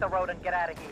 the road and get out of here.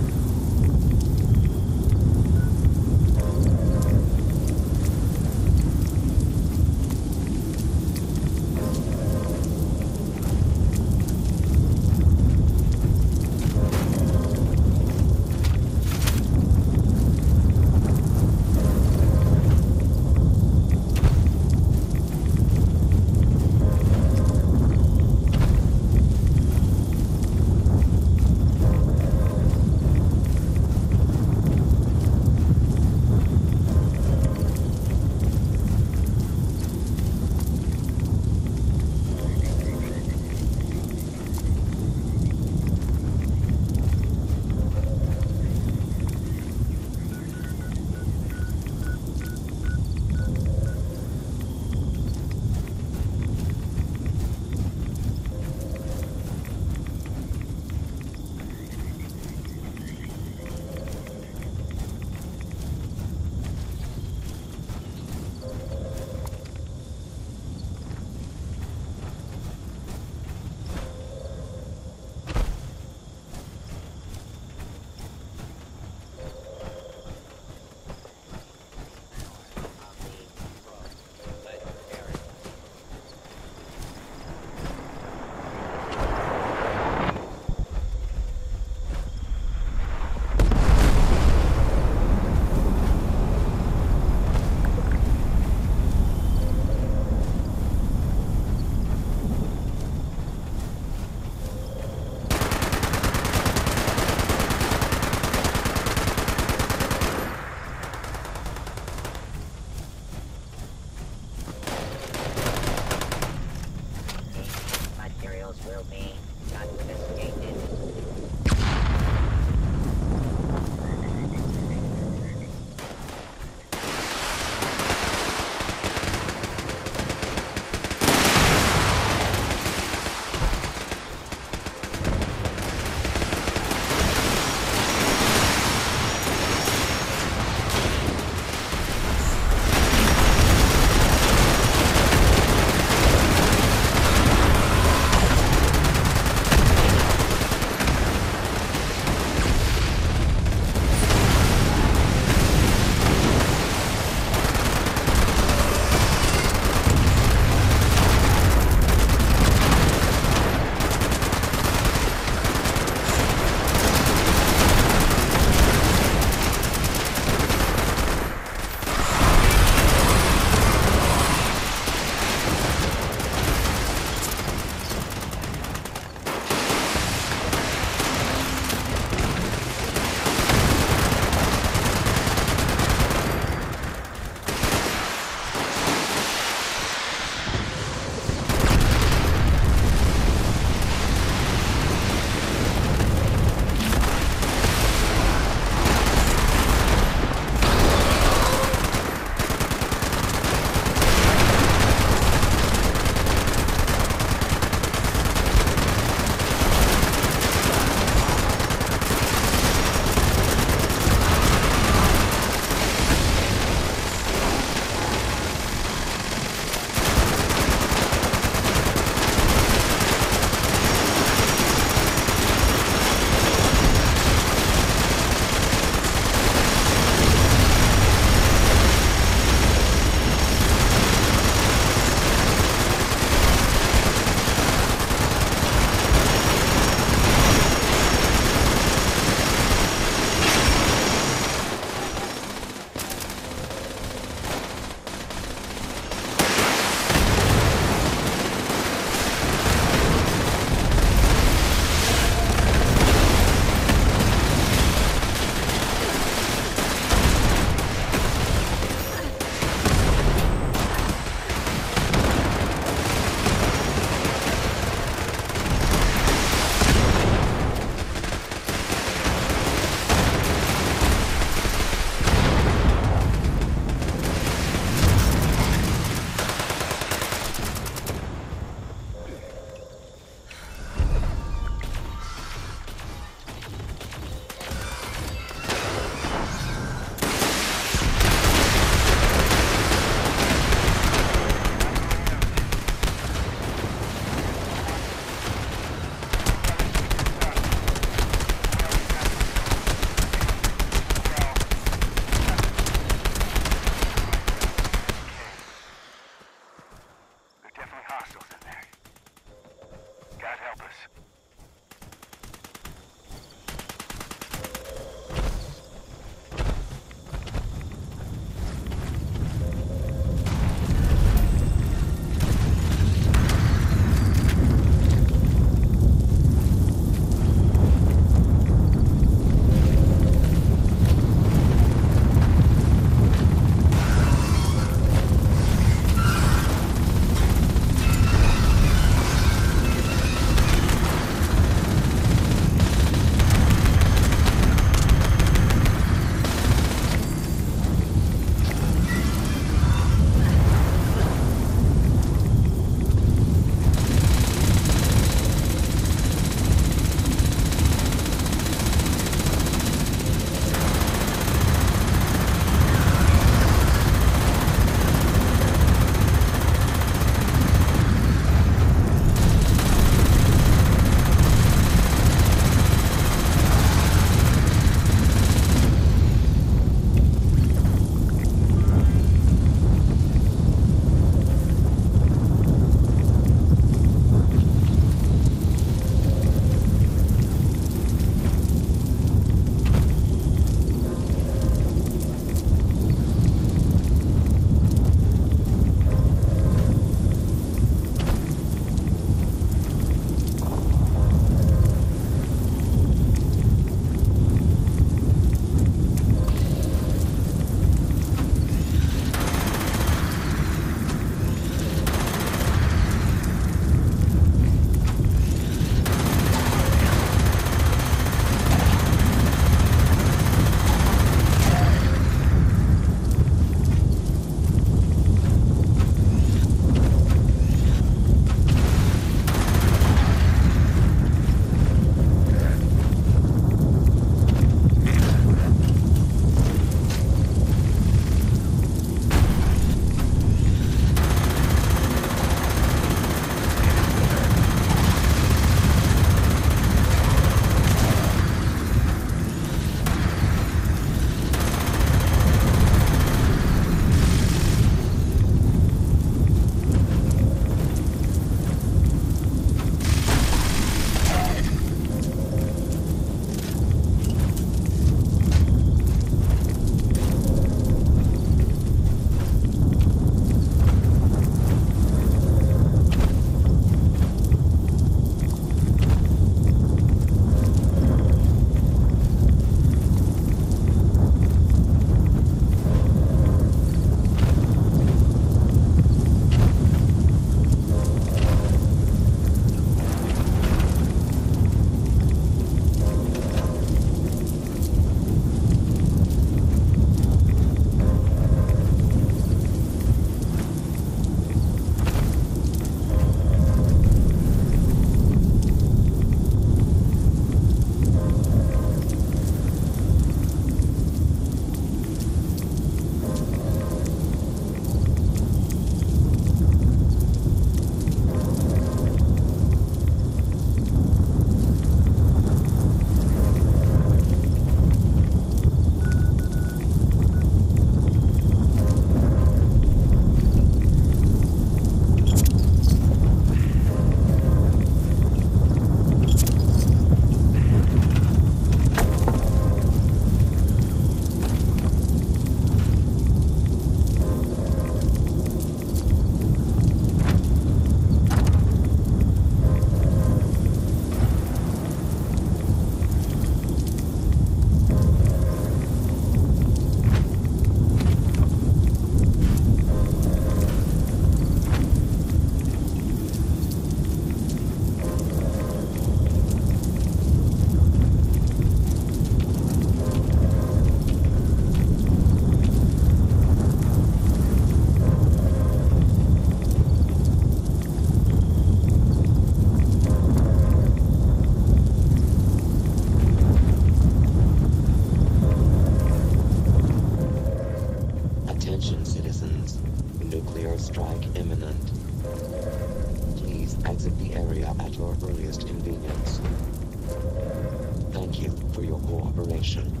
Cooperation.